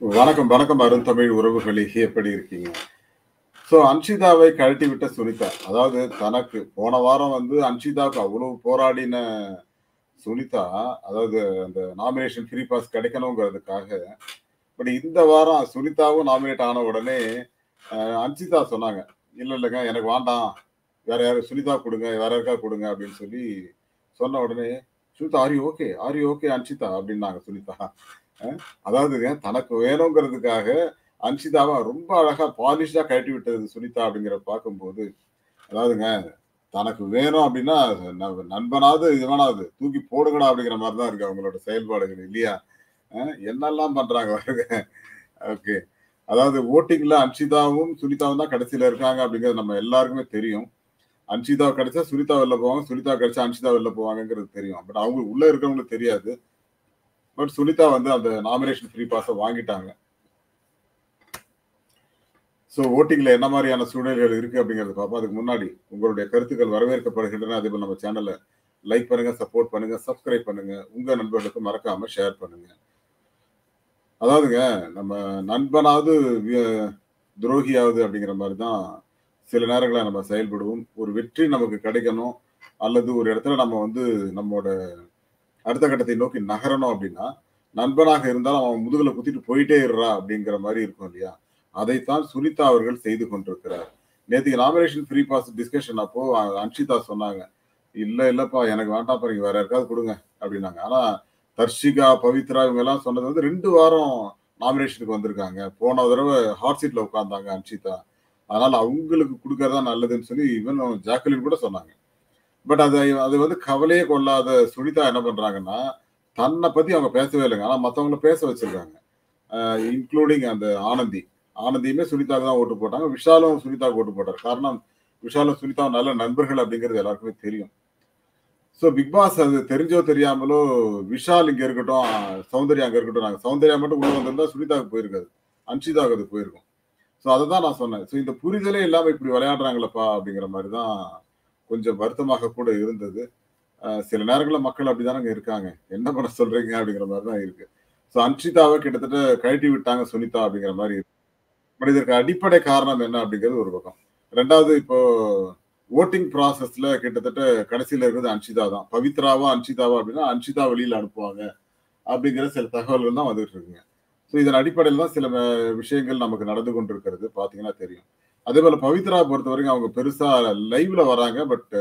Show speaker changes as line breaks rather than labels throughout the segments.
வணக்கம் வணக்கம் அருந்தமிழ் உறவுகளே எப்படி இருக்கீங்க? ஸோ அன்ஷிதாவை கழட்டி விட்ட சுனிதா அதாவது தனக்கு போன வாரம் வந்து அன்ஷிதாவுக்கு அவ்வளவு போராடின சுனிதா அதாவது அந்த நாமினேஷன் ஃப்ரீ பாஸ் கிடைக்கணுங்கிறதுக்காக பட் இந்த வாரம் சுனிதாவும் நாமினேட் ஆன உடனே அன்சிதா அன்ஷிதா சொன்னாங்க இல்லை இல்லைங்க எனக்கு வேண்டாம். வேற யாரும் சுனிதா கொடுங்க வேற யாருக்கா கொடுங்க அப்படின்னு சொல்லி சொன்ன உடனே சுனிதா ஆரி ஓகே ஆரி ஓகே அன்ஷிதா? அப்படின்னாங்க சுனிதா அதாவது அதாவதுங்க தனக்கு வேணுங்கிறதுக்காக அன்ஷிதாவை ரொம்ப அழகா பாலிஷா கழட்டி விட்டது சுனிதா அப்படிங்கிற பார்க்கும்போது அதாவதுங்க தனக்கு வேணும் அப்படின்னா ந- நண்பனாவது இது வேணாவது தூக்கி போடுங்கடா அப்படிங்கிற மாதிரி தான் இருக்கு அவங்களோட செயல்பாடுகள் இல்லையா? என்னெல்லாம் பண்றாங்க ஓகே. அதாவது ஓட்டிங்ல அன்ஷிதாவும் சுனிதாவும் தான் கடைசியில இருக்காங்க அப்படிங்கிறது நம்ம எல்லாருக்குமே தெரியும். அன்ஷிதா கிடைச்சா சுனிதா வெளில போவாங்க சுனிதா கிடைச்சா அன்ஷிதா வெளில போவாங்கிறது தெரியும். பட் அவங்க உள்ள இருக்கிறவங்களுக்கு தெரியாது. பட் சுனிதா வந்து அந்த நாமினேஷன் ஃப்ரீ பாஸை வாங்கிட்டாங்க. ஸோ ஓட்டிங்ல என்ன மாதிரியான சூழ்நிலைகள் இருக்கு அப்படிங்கிறத பார்ப்போம். அதுக்கு முன்னாடி உங்களுடைய கருத்துக்கள் வரவேற்கப்படுகின்றன. அதே போல நம்ம சேனலை லைக் பண்ணுங்க சப்போர்ட் பண்ணுங்க சப்ஸ்கிரைப் பண்ணுங்க. உங்க நண்பர்களுக்கு மறக்காம ஷேர் பண்ணுங்க. அதாவதுங்க நம்ம நண்பனாவது துரோகியாவது அப்படிங்கிற மாதிரி தான் சில நேரங்களில் நம்ம செயல்படுவோம். ஒரு வெற்றி நமக்கு கிடைக்கணும். அல்லது ஒரு இடத்துல நம்ம வந்து நம்மளோட அடுத்த கட்டத்தை நோக்கி நகரணும் அப்படின்னா நண்பனாக இருந்தாலும் அவன் முதுகில் குத்திட்டு போயிட்டே இருறா அப்படிங்கிற மாதிரி இருக்கும் இல்லையா? அதைத்தான் சுனிதா அவர்கள் செய்து கொண்டிருக்கிறார். நேற்றுக்கு நாமினேஷன் ஃப்ரீ பாஸ் டிஸ்கஷன் அப்போ அன்ஷிதா சொன்னாங்க. இல்லை இல்லைப்பா எனக்கு வேண்டாம் பாருங்க வேற யாருக்காவது கொடுங்க அப்படின்னாங்க. ஆனால் தர்ஷிகா பவித்ரா இவங்க எல்லாம் சொன்னது வந்து ரெண்டு வாரம் நாமினேஷனுக்கு வந்திருக்காங்க. போன தடவை ஹாட் சீட்ல உட்காந்தாங்க அன்ஷிதா. அதனால அவங்களுக்கு கொடுக்கறதா நல்லதுன்னு சொல்லி ஈவன் ஜாக்கலின் கூட சொன்னாங்க. பட் அது அது வந்து கவலையே கொள்ளாத சுனிதா என்ன பண்றாங்கன்னா தன்னை பத்தி அவங்க பேசவே இல்லைங்க. ஆனா மத்தவங்கள பேச வச்சிருக்காங்க. இன்க்ளூடிங் அந்த ஆனந்தி. ஆனந்தியுமே சுனிதாவுக்கு தான் ஓட்டு போட்டாங்க. விஷாலும் சுனிதாவுக்கு ஓட்டு போட்டார். காரணம் விஷாலும் சுனிதாவும் நல்ல நண்பர்கள் அப்படிங்கிறது எல்லாருக்குமே தெரியும். ஸோ பிக் பாஸ் அது தெரிஞ்சோ தெரியாமலோ விஷால் இங்கே இருக்கட்டும் சௌந்தர்யா அங்கே இருக்கட்டும் நாங்கள் சௌந்தர்யா மட்டும் உள்ள வந்திருந்தா சுனிதாவுக்கு போயிருக்காது. அன்ஷிதாவுக்கு அது போயிருக்கும். ஸோ அதை தான் நான் சொன்னேன். ஸோ இந்த புரிதலே இல்லாமல் இப்படி விளையாடுறாங்களப்பா அப்படிங்கிற மாதிரி தான் கொஞ்சம் வருத்தமாக கூட இருந்தது. சில நேரங்களில் மக்கள் அப்படிதானங்க இருக்காங்க. என்ன பண்ண சொல்றீங்க அப்படிங்கிற மாதிரி தான் இருக்கு. ஸோ அன்ஷிதாவை கிட்டத்தட்ட கழட்டி விட்டாங்க சுனிதா அப்படிங்கிற மாதிரி இருக்கு. பட் இதற்கு அடிப்படை காரணம் என்ன அப்படிங்கிறது ஒரு பக்கம். ரெண்டாவது இப்போ ஓட்டிங் ப்ராசஸ்ல கிட்டத்தட்ட கடைசியில் இருக்கிறது அன்ஷிதா தான். பவித்ராவா அன்ஷிதாவா அப்படின்னா அன்ஷிதா வெளியில் அனுப்புவாங்க அப்படிங்கிற சில தகவல்கள் தான் வந்துட்டு இருக்குங்க. ஸோ இதன் அடிப்படையில் தான் சில விஷயங்கள் நமக்கு நடந்து கொண்டிருக்கிறது. பார்த்தீங்கன்னா தெரியும். அதே போல பவித்ரா பொறுத்த வரைக்கும் அவங்க பெருசா லைவ்ல வராங்க. பட்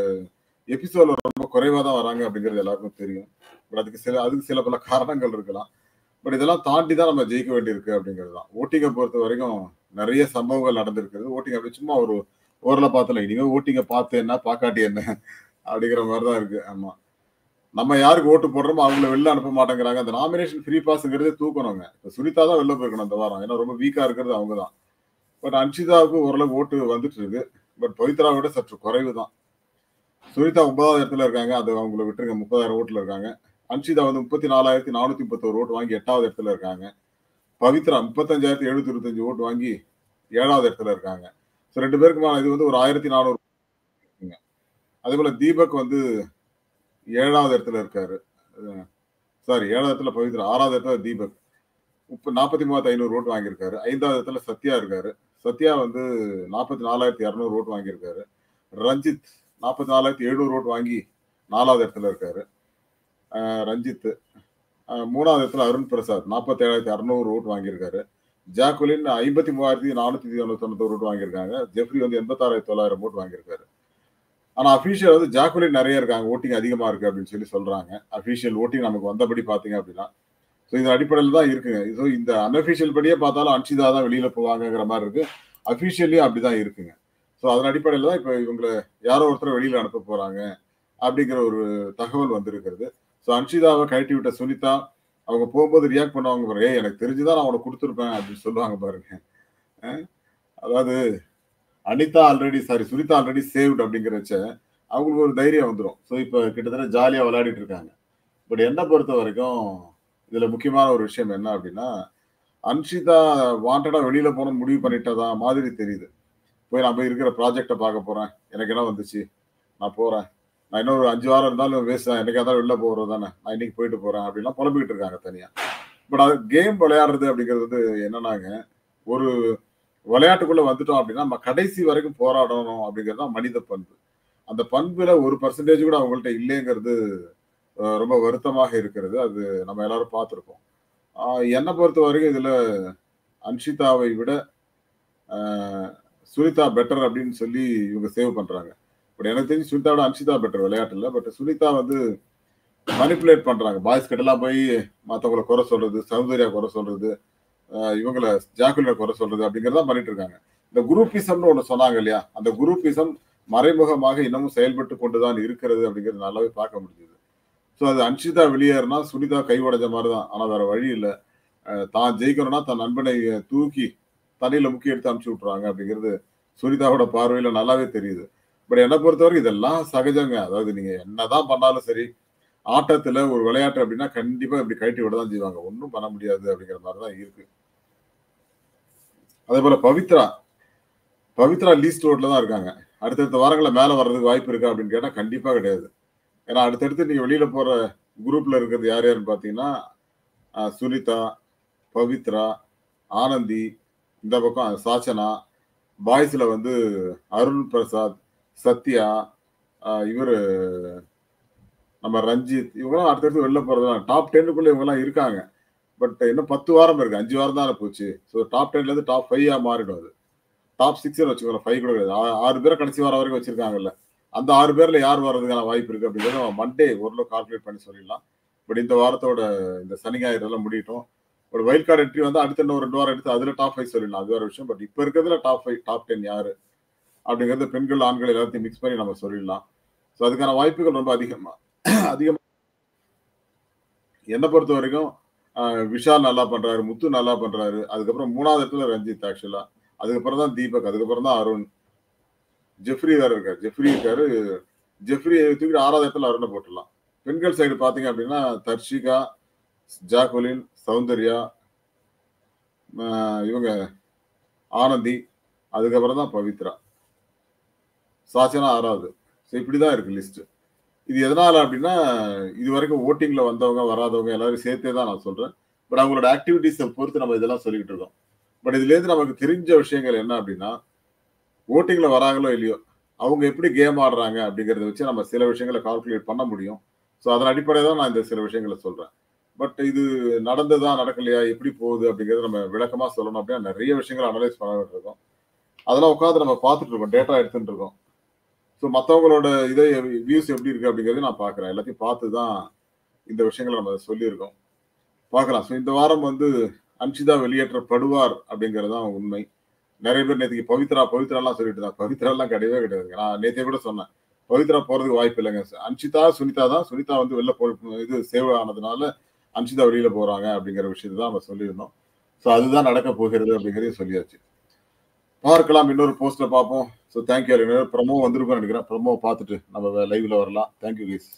எபிசோட்ல ரொம்ப குறைவா தான் வராங்க அப்படிங்கிறது எல்லாருக்கும் தெரியும். பட் அதுக்கு சில அதுக்கு சில பல காரணங்கள் இருக்கலாம். பட் இதெல்லாம் தாண்டி தான் நம்ம ஜெயிக்க வேண்டியிருக்கு அப்படிங்கிறது தான். ஓட்டிங்கை பொறுத்த வரைக்கும் நிறைய சம்பவங்கள் நடந்திருக்கிறது ஓட்டிங் அப்படி சும்மா ஒரு ஓரல பார்த்தல. இனிமே ஓட்டிங்க பார்த்து என்ன பாக்காட்டி என்ன? அப்படிங்கிற மாதிரி தான் இருக்கு. ஆமா. நம்ம யாருக்கு ஓட்டு போடுறோமோ அவங்கள வெளில அனுப்ப மாட்டேங்கிறாங்க. அந்த நாமினேஷன் ஃப்ரீ பாஸ்ங்கிறதே தூக்கணுங்க. இப்போ சுனிதா தான் வெளில போயிருக்கணும் அந்த வாரம். ஏன்னா ரொம்ப வீக்காக இருக்கிறது அவங்க தான். பட் அன்ஷிதாவுக்கு ஓரளவு ஓட்டு வந்துட்டு இருக்கு. பட் பவித்ரா விட சற்று குறைவு தான். சுனிதா ஒன்பதாவது இடத்துல இருக்காங்க. அது அவங்கள விட்டுருங்க முப்பதாயிரம் ஓட்டில் இருக்காங்க. அன்ஷிதா வந்து முப்பத்தி நாலாயிரத்தி நானூற்றி முப்பத்தோரு ஓட்டு வாங்கி எட்டாவது இடத்துல இருக்காங்க. பவித்ரா முப்பத்தஞ்சாயிரத்தி எழுநூத்தி இருபத்தஞ்சு ஓட்டு வாங்கி ஏழாவது இடத்துல இருக்காங்க. ஸோ ரெண்டு பேருக்குமான இது வந்து ஒரு ஆயிரத்தி நானூறு. அதே போல் தீபக் வந்து ஏழாவது இடத்துல இருக்காரு. சாரி ஏழாவது இடத்துல பவித்ரா ஆறாவது இடத்துல தீபக். இப்போ நாற்பத்தி மூவாயிரத்தி ஐநூறு ஓட்டு வாங்கியிருக்காரு. ஐந்தாவது இடத்துல சத்யா இருக்காரு. சத்யா வந்து நாற்பத்தி நாலாயிரத்தி இரநூறு ஓட்டு வாங்கியிருக்காரு. ரஞ்சித் நாற்பத்தி நாலாயிரத்தி எழுநூறு ஓட்டு வாங்கி நாலாவது இடத்துல இருக்காரு. ரஞ்சித். மூணாவது இடத்துல அருண் பிரசாத் நாற்பத்தி ஏழாயிரத்தி அறுநூறு ஓட்டு வாங்கியிருக்காரு. ஜாக்குலின் ஐம்பத்தி மூவாயிரத்தி நானூற்றி தொண்ணூத்தி ஓட்டு வாங்கியிருக்காங்க. ஜெஃப்ரி வந்து எண்பத்தாறாயிரத்தி தொள்ளாயிரம் ஓட்டு வாங்கியிருக்காரு. ஆனா அபிஷியல் வந்து ஜாக்குலின் நிறைய இருக்காங்க ஓட்டிங் அதிகமா இருக்கு அப்படின்னு சொல்லி சொல்றாங்க. அபிஷியல் ஓட்டிங் நமக்கு வந்தபடி பாத்தீங்க அப்படின்னா ஸோ இந்த அடிப்படையில் தான் இருக்குங்க. ஸோ இந்த அன்அபிஷியல் படியே பார்த்தாலும் அன்ஷிதா தான் வெளியில போவாங்கங்கிற மாதிரி இருக்கு. அபிஷியல்லையும் அப்படிதான் இருக்குங்க. ஸோ அதன் அடிப்படையில் தான் இப்போ இவங்களை யாரோ ஒருத்தர் வெளியில அனுப்ப போறாங்க அப்படிங்கிற ஒரு தகவல் வந்திருக்கிறது. ஸோ அன்ஷிதாவை கழட்டி விட்ட சுனிதா அவங்க போகும்போது ரியாக்ட் பண்ணுவாங்க பாருங்க எனக்கு தெரிஞ்சுதான் நான் அவனை கொடுத்துருப்பேன் அப்படின்னு சொல்லுவாங்க பாருங்க. அதாவது Anitha already sorry Sunitha already saved அப்படிங்கிறச்ச அவங்களுக்கு ஒரு தைரியம் வந்துடும் ஸோ இப்போ கிட்டத்தட்ட ஜாலியாக விளையாடிட்டு இருக்காங்க. பட் என்னை பொறுத்த வரைக்கும் இதில் முக்கியமான ஒரு விஷயம் என்ன அப்படின்னா அன்ஷிதா வாண்டடாக வெளியில் போகணும்னு முடிவு பண்ணிட்டதா மாதிரி தெரியுது. போய் நான் போய் இருக்கிற ப்ராஜெக்டை பார்க்க போகிறேன் எனக்கு என்ன வந்துச்சு? நான் போகிறேன் நான் இன்னொரு அஞ்சு வாரம் இருந்தாலும் வேஸ்ட் தான். என்னைக்கா இருந்தாலும் வெளில போகிறது தானே. நான் இன்னைக்கு போயிட்டு போகிறேன் அப்படின்லாம் புலம்பிக்கிட்டு இருக்காங்க தனியாக பட் அது கேம் விளையாடுறது அப்படிங்கிறது வந்து என்னன்னாங்க ஒரு விளையாட்டுக்குள்ள வந்துட்டோம் அப்படின்னா நம்ம கடைசி வரைக்கும் போராடணும் அப்படிங்கிறது தான் மனித பண்பு. அந்த பண்புல ஒரு பர்சன்டேஜ் கூட அவங்கள்ட்ட இல்லைங்கிறது ரொம்ப வருத்தமாக இருக்கிறது. அது நம்ம எல்லாரும் பார்த்துருக்கோம் என்னை பொறுத்த வரைக்கும் இதுல அன்ஷிதாவை விட சுனிதா பெட்டர் அப்படின்னு சொல்லி இவங்க சேவ் பண்றாங்க. பட் எனக்கு தெரிஞ்சு சுனிதாவோட அன்ஷிதா பெட்டர் விளையாட்டுல பட் சுனிதா வந்து மனிப்புலேட் பண்றாங்க. பாய்ஸ் கிட்டலாம் போய் மற்றவங்களை குறை சொல்றது சௌந்தர்யா குறை சொல்றது இவங்களை ஜாக்குலினை குறை சொல்றது அப்படிங்கிறத பண்ணிட்டு இருக்காங்க இந்த குரூப்பிசம்னு ஒன்று சொன்னாங்க இல்லையா? அந்த குரூப்பிசம் மறைமுகமாக இன்னமும் செயல்பட்டு கொண்டுதான் இருக்கிறது அப்படிங்கிறது நல்லாவே பார்க்க முடிஞ்சுது. ஸோ அது அன்ஷிதா வெளியேறினா சுனிதா கை உடைஞ்ச மாதிரி தான் ஆனால் வேற வழி இல்லை. தான் ஜெயிக்கணும்னா தன் நண்பனை தூக்கி தண்ணியில முக்கி எடுத்து அனுப்பிச்சி விட்டுறாங்க அப்படிங்கிறது சுனிதாவோட பார்வையில நல்லாவே தெரியுது. பட் என்னை பொறுத்தவரைக்கும் இதெல்லாம் சகஜங்க. அதாவது நீங்க என்னதான் பண்ணாலும் சரி ஆட்டத்துல ஒரு விளையாட்டு அப்படின்னா கண்டிப்பா இப்படி கழட்டி விட தான் செய்வாங்க. ஒன்றும் பண்ண முடியாது அப்படிங்கிற மாதிரி தான் இருக்கு. அதே போல பவித்ரா பவித்ரா லீஸ்ட் ரோட்ல தான் இருக்காங்க. அடுத்தடுத்த வாரங்களில் மேலே வர்றதுக்கு வாய்ப்பு இருக்கா அப்படின்னு கேட்டால் கண்டிப்பாக கிடையாது. ஏன்னா அடுத்தடுத்து நீங்கள் வெளியில் போகிற குரூப்பில் இருக்கிறது யார் யாருன்னு பார்த்தீங்கன்னா சுனிதா பவித்ரா ஆனந்தி இந்த பக்கம் சாச்சனா பாய்ஸில் வந்து அருண் பிரசாத் சத்யா இவர் நம்ம ரஞ்சித் இவங்கெல்லாம் அடுத்தடுத்து வெளில போறது டாப் டென்னுக்குள்ளே இவங்கெல்லாம் இருக்காங்க. பட் இன்னும் பத்து வாரம் இருக்கு. அஞ்சு வாரம் தான் போச்சு. ஸோ டாப் டென்ல இருந்து டாப் ஃபைவா மாறிடும் அது. டாப் சிக்ஸ் வச்சுக்கோங்க ஃபைவ் கூட கிடையாது. ஆ- ஆறு பேரை கடைசி வாரம் வரைக்கும் வச்சிருக்காங்கல்ல. அந்த ஆறு பேர்ல யார் வர்றதுக்கான வாய்ப்பு இருக்கு அப்படிங்கிறத மண்டே ஓரளவு கால்குலேட் பண்ணி சொல்லிடலாம். பட் இந்த வாரத்தோட இந்த சனி ஞாயிறு எல்லாம் முடியட்டும். ஒரு வைல்ட் கார்டு என்ட்ரி வந்து அடுத்த இன்னும் ஒரு ரெண்டு வாரம் எடுத்து அதுல டாப் ஃபைவ் சொல்லிடலாம். அது வேற விஷயம். பட் இப்போ இருக்கிறதுல டாப் ஃபைவ் டாப் டென் யாரு? அப்படிங்கிறது பெண்கள் ஆண்கள் எல்லாத்தையும் மிக்ஸ் பண்ணி நம்ம சொல்லிடலாம். ஸோ அதுக்கான வாய்ப்புகள் ரொம்ப அதிகமா அதிகமா. என்னை பொறுத்த வரைக்கும் விஷால் நல்லா பண்றாரு முத்து நல்லா பண்றாரு. அதுக்கப்புறம் மூணாவது இடத்துல ரஞ்சித் ஆக்சுவலா அதுக்கப்புறம் தான் தீபக் அதுக்கப்புறம் தான் அருண். ஜெஃப்ரி வேற இருக்காரு. ஜெஃப்ரி இருக்காரு. ஜெஃப்ரி தூக்கி ஆறாவது இடத்துல அருணை போட்டுடலாம். பெண்கள் சைடு பாத்தீங்க அப்படின்னா தர்ஷிகா ஜாக்வலின் சௌந்தர்யா இவங்க ஆனந்தி அதுக்கப்புறம் தான் பவித்ரா. சாச்சனா ஆறாவது. ஸோ இப்படிதான் இருக்கு லிஸ்ட்டு இது எதனால அப்படின்னா இது வரைக்கும் ஓட்டிங்ல வந்தவங்க வராதவங்க எல்லாரும் சேர்த்தே தான் நான் சொல்றேன். பட் அவங்களோட ஆக்டிவிட்டிஸை பொறுத்து நம்ம இதெல்லாம் சொல்லிக்கிட்டு இருக்கோம். பட் இதுலேருந்து நமக்கு தெரிஞ்ச விஷயங்கள் என்ன அப்படின்னா ஓட்டிங்ல வராங்களோ இல்லையோ அவங்க எப்படி கேம் ஆடுறாங்க அப்படிங்கறத வச்சு நம்ம சில விஷயங்களை கால்குலேட் பண்ண முடியும். ஸோ அதன் அடிப்படையில் தான் நான் இந்த சில விஷயங்களை சொல்றேன். பட் இது நடந்ததா நடக்கலையா எப்படி போகுது அப்படிங்கிறத நம்ம விளக்கமா சொல்லணும் அப்படின்னா நிறைய விஷயங்கள் அனலைஸ் பண்ண வேண்டியிருக்கோம் அதெல்லாம் உட்காந்து நம்ம பார்த்துட்டு இருக்கோம் டேட்டா எடுத்துட்டு இருக்கோம். ஸோ மற்றவங்களோட இதை வியூஸ் எப்படி இருக்கு அப்படிங்கறத நான் பார்க்குறேன். எல்லாத்தையும் பார்த்து தான் இந்த விஷயங்களை நம்ம சொல்லியிருக்கோம். பார்க்கலாம். ஸோ இந்த வாரம் வந்து அன்ஷிதா வெளியேற்றப்படுவார் அப்படிங்கிறது தான் உண்மை. நிறைய பேர் நேற்றுக்கு பவித்ரா பவித்ராலாம் சொல்லிட்டு தான் பவித்ராலாம் கிடையவே கிடையாது. நான் நேற்றே கூட சொன்னேன். பவித்ரா போறதுக்கு வாய்ப்பு இல்லைங்க அன்ஷிதா சுனிதா தான். சுனிதா வந்து வெளில போ இது சேவ் ஆனதுனால அன்ஷிதா வெளியில போறாங்க அப்படிங்கிற விஷயத்தை தான் நம்ம சொல்லியிருந்தோம். ஸோ அதுதான் நடக்க போகிறது அப்படிங்கிறதையும் சொல்லியாச்சு. பார்க்கலாம் இன்னொரு போஸ்ட்ல பார்ப்போம். ஸோ தேங்க்யூ ப்ரமோ வந்திருக்கோம்னு நினைக்கிறேன். ப்ரமோ பார்த்துட்டு நம்ம லைவ்ல வரலாம். Thank you guys